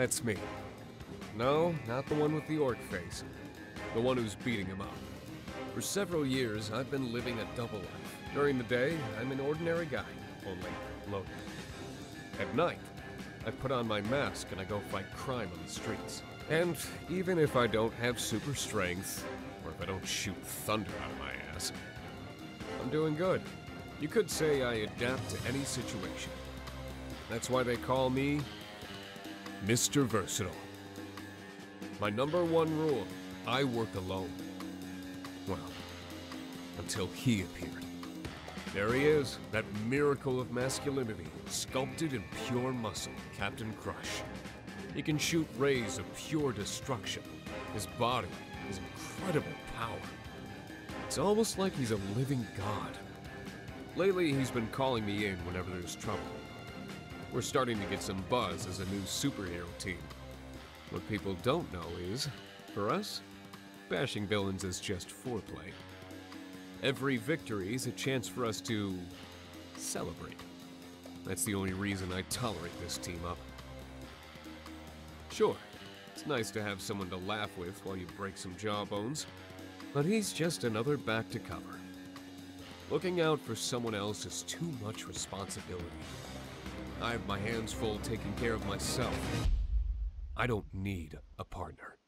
That's me. No, not the one with the orc face. The one who's beating him up. For several years, I've been living a double life. During the day, I'm an ordinary guy, only loaded. At night, I put on my mask and I go fight crime on the streets. And even if I don't have super strength, or if I don't shoot thunder out of my ass, I'm doing good. You could say I adapt to any situation. That's why they call me Mr. Versatile. My number one rule I work alone. Well, until he appeared. There he is, that miracle of masculinity, sculpted in pure muscle, Captain Crush. He can shoot rays of pure destruction. His body is incredible power. It's almost like he's a living god. Lately, he's been calling me in whenever there's trouble. We're starting to get some buzz as a new superhero team. What people don't know is, for us, bashing villains is just foreplay. Every victory is a chance for us to celebrate. That's the only reason I tolerate this team up. Sure, it's nice to have someone to laugh with while you break some jawbones, but he's just another back to cover. Looking out for someone else is too much responsibility. I have my hands full taking care of myself. I don't need a partner.